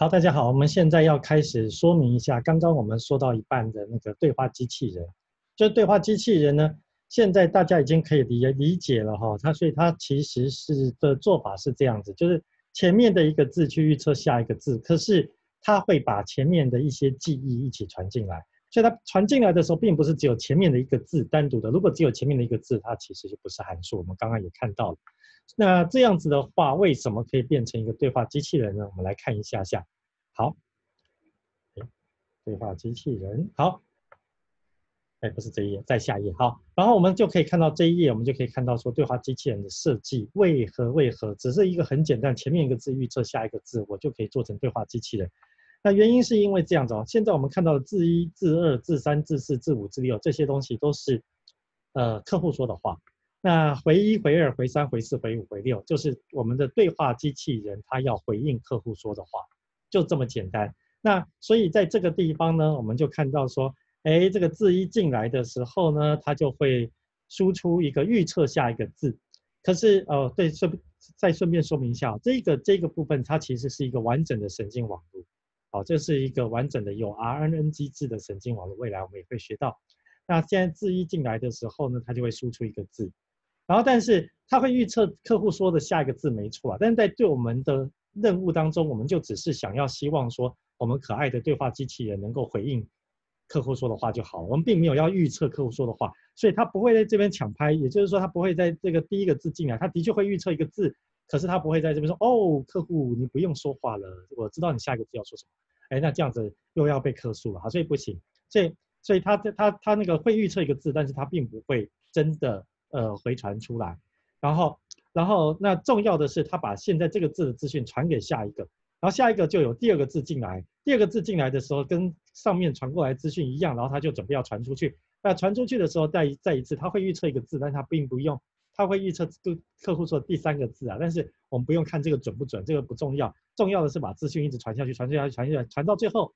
好，大家好，我们现在要开始说明一下，刚刚我们说到一半的那个对话机器人，就对话机器人呢，现在大家已经可以理理解了哈，它所以它其实是的做法是这样子，就是前面的一个字去预测下一个字，可是它会把前面的一些记忆一起传进来，所以它传进来的时候，并不是只有前面的一个字单独的，如果只有前面的一个字，它其实就不是函数，我们刚刚也看到了。那这样子的话，为什么可以变成一个对话机器人呢？我们来看一下下。好，对话机器人好。哎，不是这一页，在下一页。好，然后我们就可以看到这一页，我们就可以看到说对话机器人的设计为何为何，只是一个很简单，前面一个字预测下一个字，我就可以做成对话机器人。那原因是因为这样子哦。现在我们看到的字一、字二、字三、字四、字五、字六这些东西都是呃客户说的话。那回一、回二、回三、回四、回五、回六，就是我们的对话机器人，它要回应客户说的话，就这么简单。那所以在这个地方呢，我们就看到说，哎，这个字一进来的时候呢，它就会输出一个预测下一个字。可是，哦，对，顺再顺便说明一下，这个这个部分它其实是一个完整的神经网络。好，这是一个完整的有 RNN 机制的神经网络，未来我们也会学到。那现在字一进来的时候呢，它就会输出一个字。然后，但是它会预测客户说的下一个字没错啊，但是在对我们的任务当中，我们就只是想要希望说，我们可爱的对话机器人能够回应客户说的话就好，我们并没有要预测客户说的话，所以它不会在这边抢拍，也就是说，它不会在这个第一个字进来，它的确会预测一个字，可是他不会在这边说，哦，客户你不用说话了，我知道你下一个字要说什么，哎，那这样子又要被克诉了啊，所以不行，所以所以他他他那个会预测一个字，但是他并不会真的。呃，回传出来，然后，然后那重要的是，他把现在这个字的资讯传给下一个，然后下一个就有第二个字进来，第二个字进来的时候跟上面传过来资讯一样，然后他就准备要传出去。那传出去的时候，再再一次，他会预测一个字，但他并不用，他会预测对客户说第三个字啊，但是我们不用看这个准不准，这个不重要，重要的是把资讯一直传下去，传下去，传下去，传到最后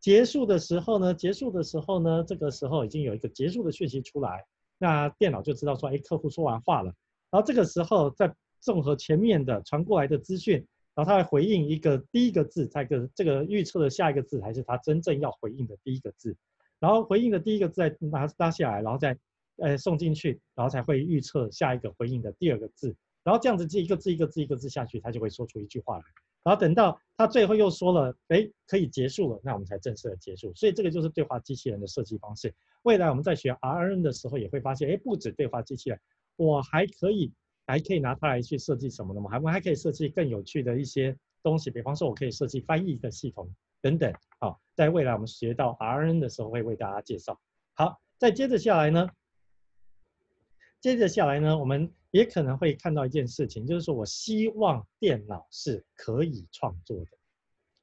结束的时候呢，结束的时候呢，这个时候已经有一个结束的讯息出来。那电脑就知道说，哎，客户说完话了，然后这个时候再综合前面的传过来的资讯，然后它会回应一个第一个字，再个这个预测的下一个字，还是它真正要回应的第一个字，然后回应的第一个字再拿拉下来，然后再呃送进去，然后才会预测下一个回应的第二个字，然后这样子这一个字一个字一个字下去，它就会说出一句话来。然后等到他最后又说了，哎，可以结束了，那我们才正式的结束。所以这个就是对话机器人的设计方式。未来我们在学 RNN 的时候，也会发现，哎，不止对话机器人，我还可以还可以拿它来去设计什么呢？我还我还可以设计更有趣的一些东西，比方说，我可以设计翻译的系统等等。好，在未来我们学到 RNN 的时候，会为大家介绍。好，再接着下来呢，接着下来呢，我们。也可能会看到一件事情，就是说我希望电脑是可以创作的。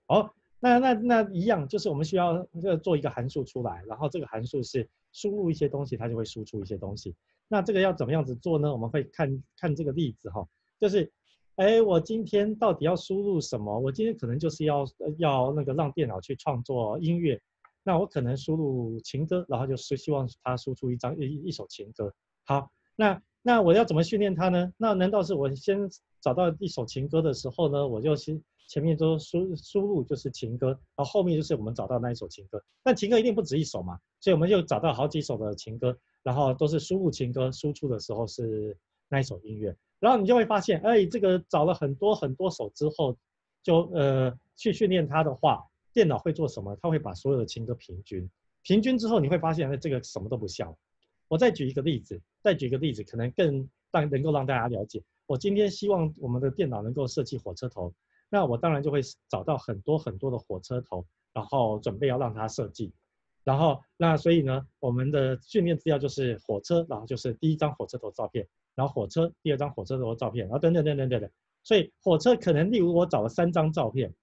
好，那那那一样，就是我们需要要做一个函数出来，然后这个函数是输入一些东西，它就会输出一些东西。那这个要怎么样子做呢？我们会看看这个例子哈，就是，哎，我今天到底要输入什么？我今天可能就是要要那个让电脑去创作音乐，那我可能输入情歌，然后就是希望它输出一张一一首情歌。好，那。那我要怎么训练它呢？那难道是我先找到一首情歌的时候呢，我就先前面都输输入就是情歌，然后后面就是我们找到那一首情歌。但情歌一定不止一首嘛，所以我们就找到好几首的情歌，然后都是输入情歌，输出的时候是那一首音乐。然后你就会发现，哎，这个找了很多很多首之后，就呃去训练它的话，电脑会做什么？它会把所有的情歌平均，平均之后你会发现，哎，这个什么都不像。我再举一个例子，再举一个例子，可能更让能够让大家了解。我今天希望我们的电脑能够设计火车头，那我当然就会找到很多很多的火车头，然后准备要让它设计。然后那所以呢，我们的训练资料就是火车，然后就是第一张火车头照片，然后火车第二张火车头照片，然后等等等等等等。所以火车可能例如我找了三张照片，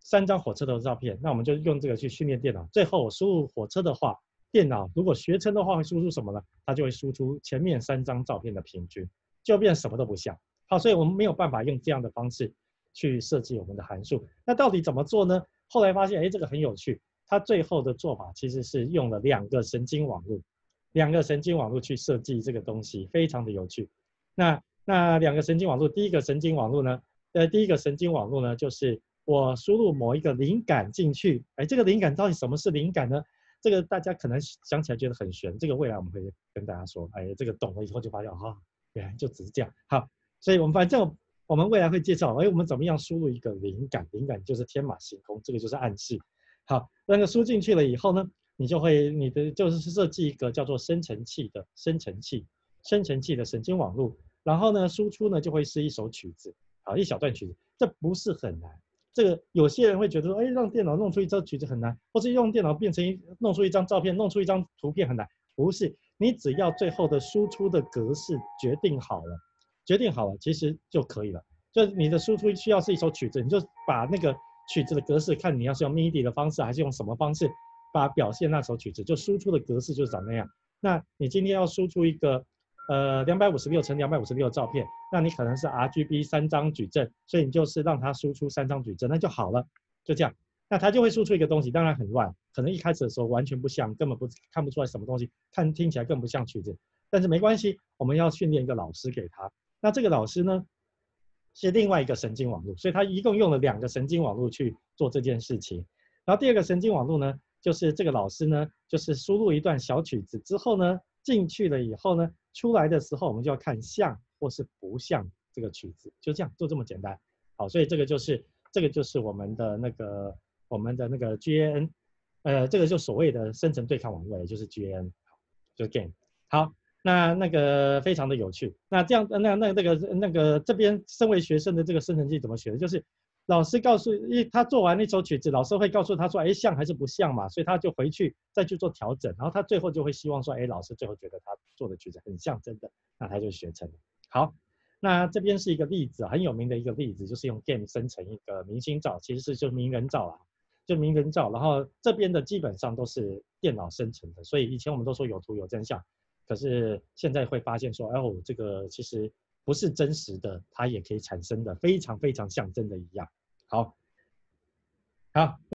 三张火车头照片，那我们就用这个去训练电脑。最后我输入火车的话。电脑如果学成的话，会输出什么呢？它就会输出前面三张照片的平均，就变什么都不像。好，所以我们没有办法用这样的方式去设计我们的函数。那到底怎么做呢？后来发现，哎，这个很有趣。它最后的做法其实是用了两个神经网络，两个神经网络去设计这个东西，非常的有趣。那那两个神经网络，第一个神经网络呢，呃，第一个神经网络呢，就是我输入某一个灵感进去，哎，这个灵感到底什么是灵感呢？这个大家可能想起来觉得很悬，这个未来我们会跟大家说，哎，这个懂了以后就发现哈，原来就只是这样。好，所以我们反正我们未来会介绍，哎，我们怎么样输入一个灵感？灵感就是天马行空，这个就是暗示。好，那个输进去了以后呢，你就会你的就是设计一个叫做生成器的生成器，生成器的神经网络，然后呢，输出呢就会是一首曲子，好，一小段曲子，这不是很难。这个有些人会觉得说，哎，让电脑弄出一张曲子很难，或是用电脑变成一弄出一张照片，弄出一张图片很难。不是，你只要最后的输出的格式决定好了，决定好了，其实就可以了。就你的输出需要是一首曲子，你就把那个曲子的格式，看你要是用 MIDI 的方式，还是用什么方式，把表现那首曲子，就输出的格式就是长那样。那你今天要输出一个。呃，两百五十六乘两百五十六照片，那你可能是 RGB 三张矩阵，所以你就是让它输出三张矩阵，那就好了，就这样，那它就会输出一个东西，当然很乱，可能一开始的时候完全不像，根本不看不出来什么东西，看听起来更不像曲子，但是没关系，我们要训练一个老师给他，那这个老师呢是另外一个神经网络，所以他一共用了两个神经网络去做这件事情，然后第二个神经网络呢，就是这个老师呢，就是输入一段小曲子之后呢，进去了以后呢。出来的时候，我们就要看像或是不像这个曲子，就这样，就这么简单。好，所以这个就是这个就是我们的那个我们的那个 GAN，呃，这个就所谓的生成对抗网络，也就是 GAN，就是 game。好，那那个非常的有趣。那这样，那那那个那个这边身为学生的这个生成器怎么学的？就是。老师告诉，因为他做完那首曲子，老师会告诉他说，哎，像还是不像嘛？所以他就回去再去做调整，然后他最后就会希望说，哎，老师最后觉得他做的曲子很像真的，那他就学成了。好，那这边是一个例子，很有名的一个例子，就是用 game 生成一个明星照，其实是就名人照啊，就名人照。然后这边的基本上都是电脑生成的，所以以前我们都说有图有真相，可是现在会发现说，哦，这个其实不是真实的，它也可以产生的非常非常象征的一样。好，好。